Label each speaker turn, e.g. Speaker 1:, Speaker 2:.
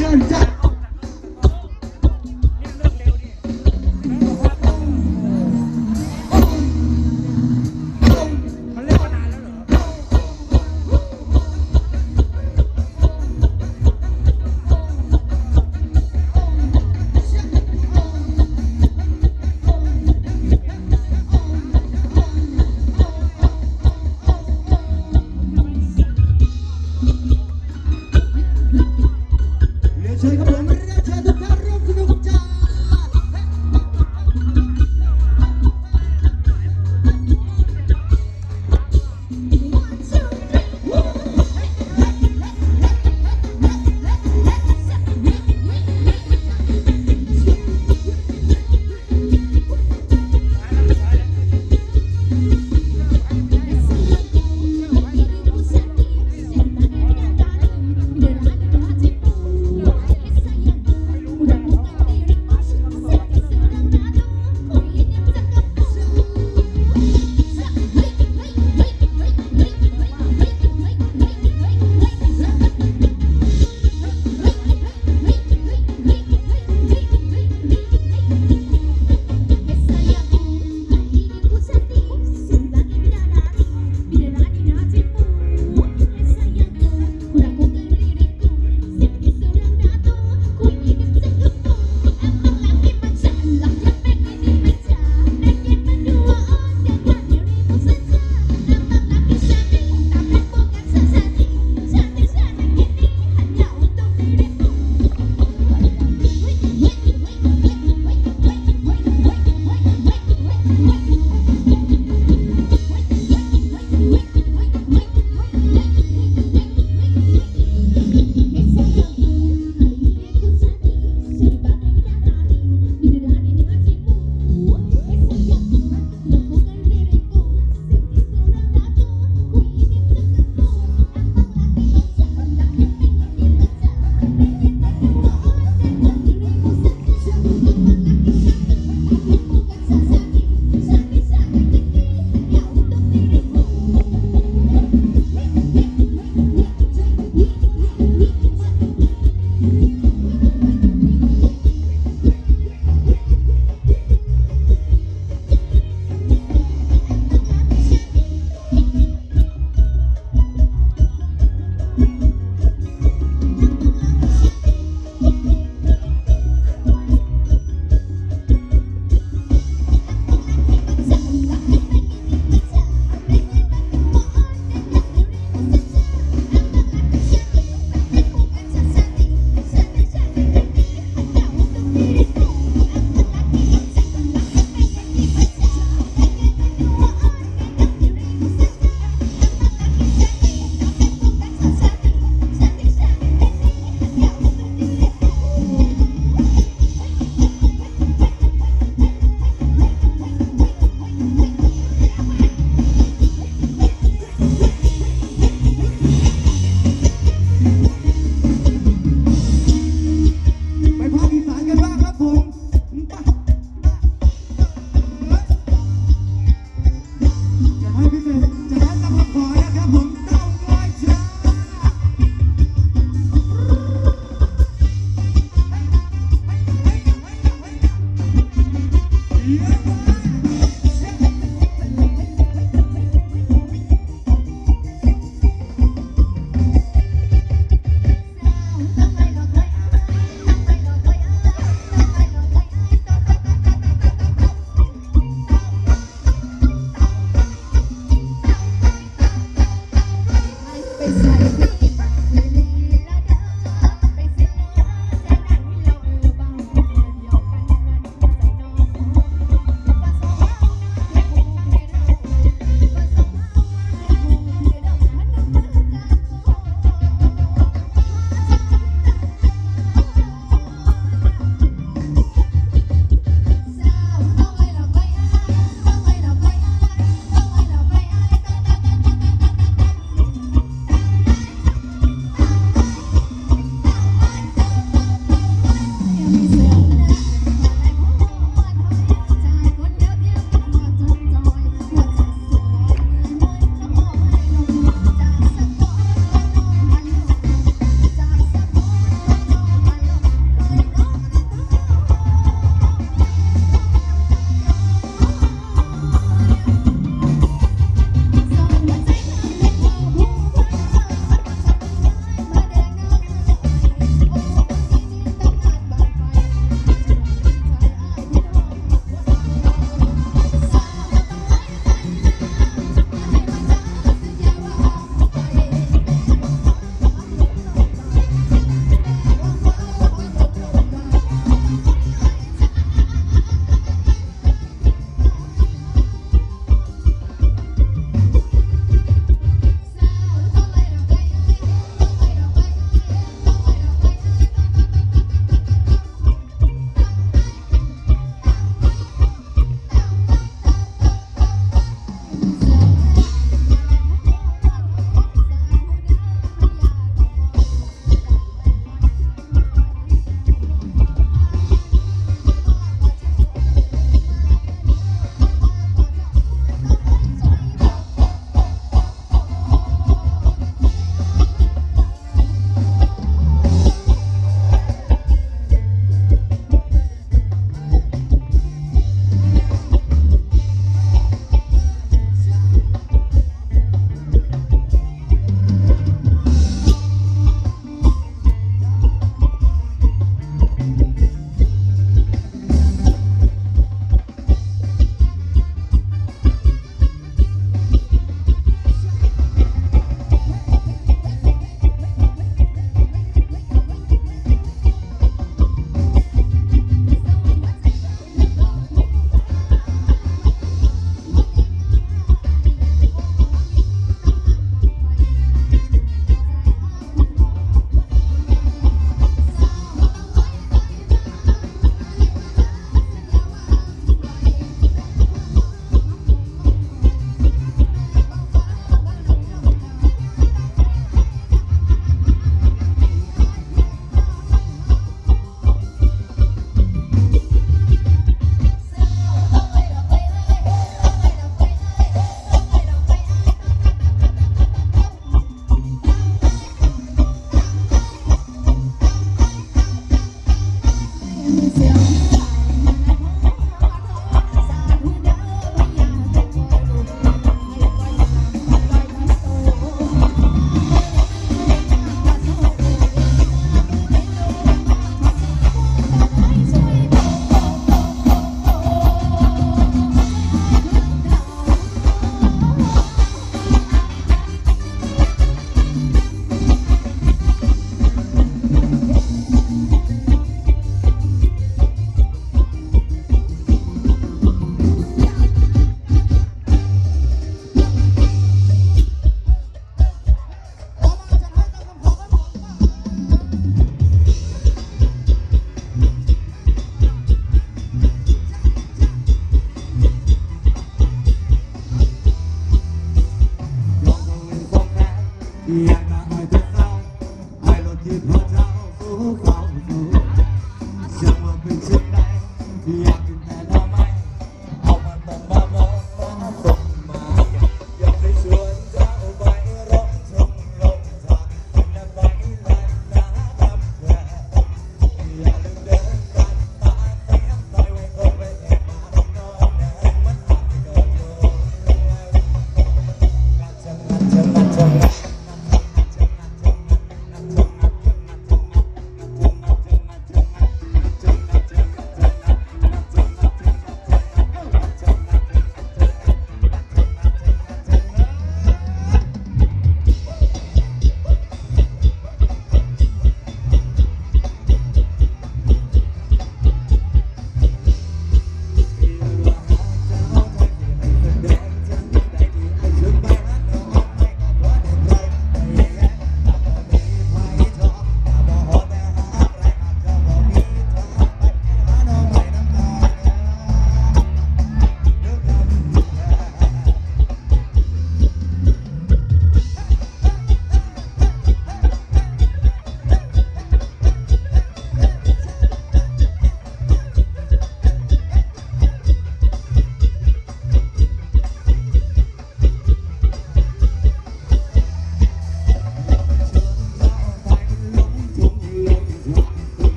Speaker 1: Turns up.